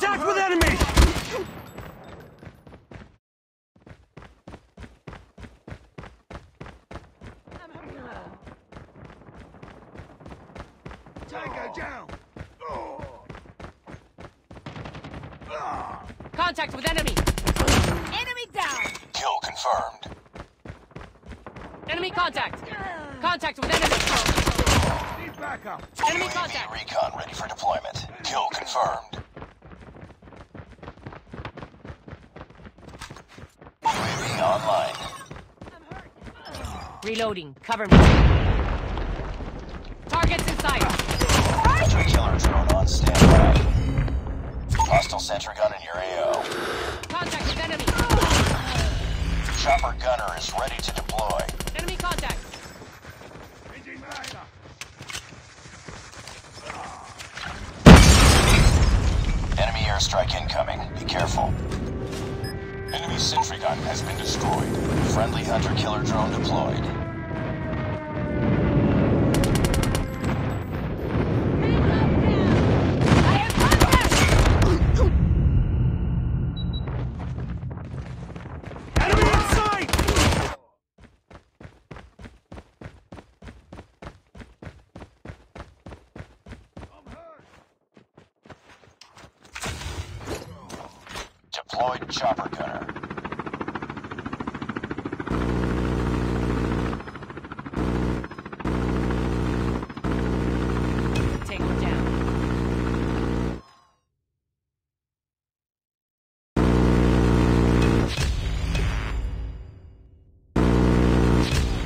Contact with enemy! Tango down! Contact with enemy! Enemy down! Kill confirmed. Enemy contact! Contact with enemy! Need backup! Enemy UAV contact! recon ready for deployment. Kill confirmed. UAV online. Reloading. Cover me. Targets in sight. Hunter killer drone on standby. Hostile sentry gun in your AO. Contact with enemy. Chopper gunner is ready to deploy. Enemy contact. Enemy airstrike incoming. Be careful. Enemy sentry gun has been destroyed. Friendly hunter killer drone deployed. I have contact! Enemy in sight! I'm hurt! Deployed chopper gunner. Tango down.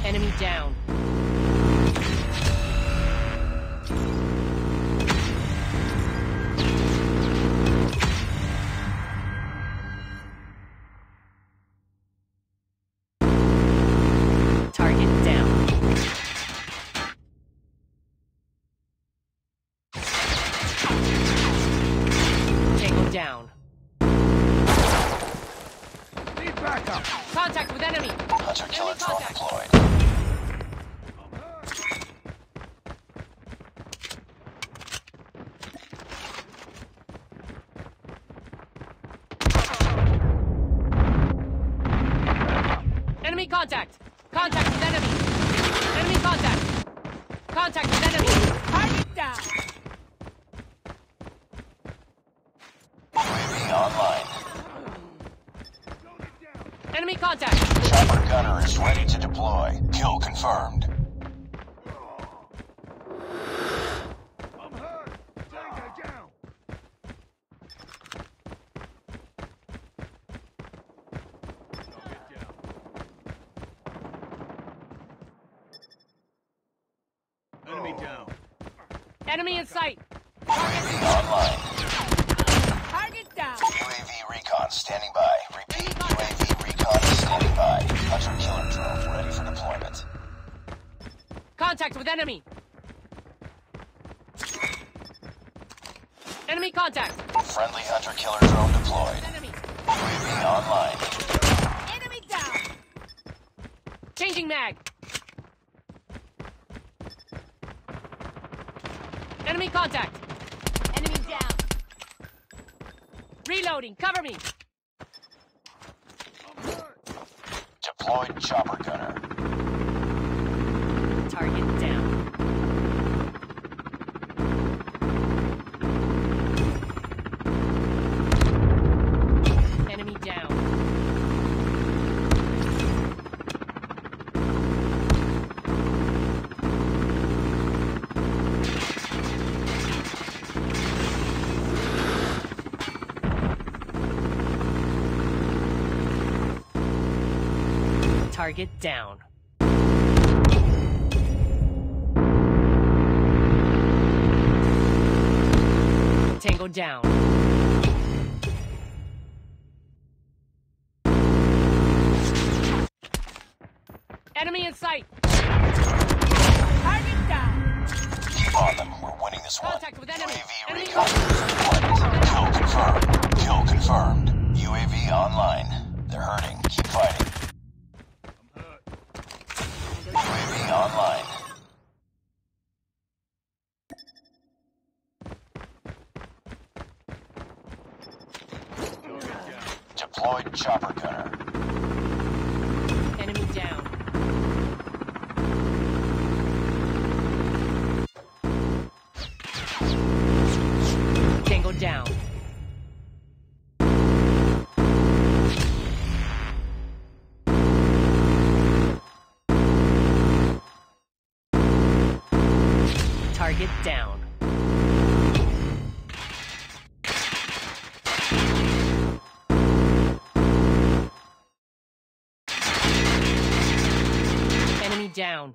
Enemy down. Backup! Contact with enemy. Hunter killer drone contact. deployed. Enemy contact! Contact with enemy! Enemy contact! Contact with enemy! Target down! UAV online. Contact! Chopper gunner is ready to deploy. Kill confirmed. I'm hurt! Tango down! Target down. Enemy down. Enemy in sight! UAV online. Target down! UAV recon standing by. Repeat, UAV recon standing by. Hunter killer drone ready for deployment. Contact with enemy! Enemy contact! Friendly hunter killer drone deployed. Enemy! UAV online. Enemy down! Changing mag! Enemy contact! Enemy down! Reloading! Cover me! Deployed chopper gunner. Target Target down. Tango down. Enemy in sight. Target down. Keep on them. We're winning this one. Contact with enemy. UAV recon. Kill confirmed. Kill confirmed. UAV online. They're hurting. Keep fighting. Deployed chopper gunner. Enemy down. Tango down. Target down. Enemy down.